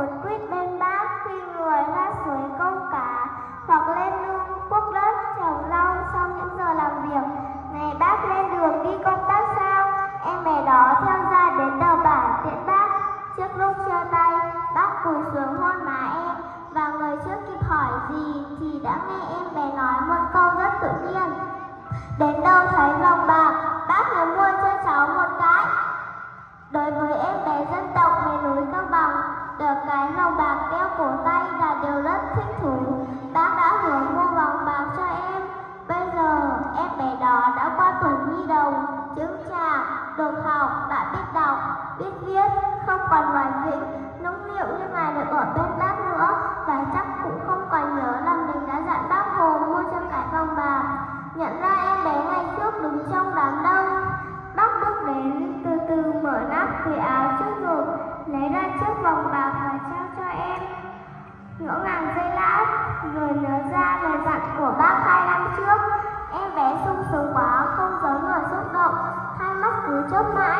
cuốn quýt bên bác khi người hát suối câu cá hoặc lên nương quốc đất trồng rau sau những giờ làm việc. Này bác lên đường đi công tác sao? Em bé đó theo ra đến đầu bản tiễn bác. Trước lúc chia tay, bác cùi xuống hôn má em và người chưa kịp hỏi gì thì đã nghe em bé nói một câu rất tự nhiên. Đến đâu thấy vòng bạc, bác nhớ mua cho cháu được cái vòng bạc đeo cổ tay là điều rất thích thú. Bác đã hứa mua vòng bạc cho em. Bây giờ em bé đó đã qua tuổi nhi đồng, chứng chạc, được học, đã biết đọc, biết viết, không còn hoàn vĩnh, nũng nịu như ngày được ở bên bác nữa và chắc cũng không còn nhớ là mình đã dặn bác Hồ mua cho cái vòng bạc. Nhận ra bác hai năm trước. Em bé sung sướng quá, không giấu nổi xúc động, hai mắt cứ chớp mãi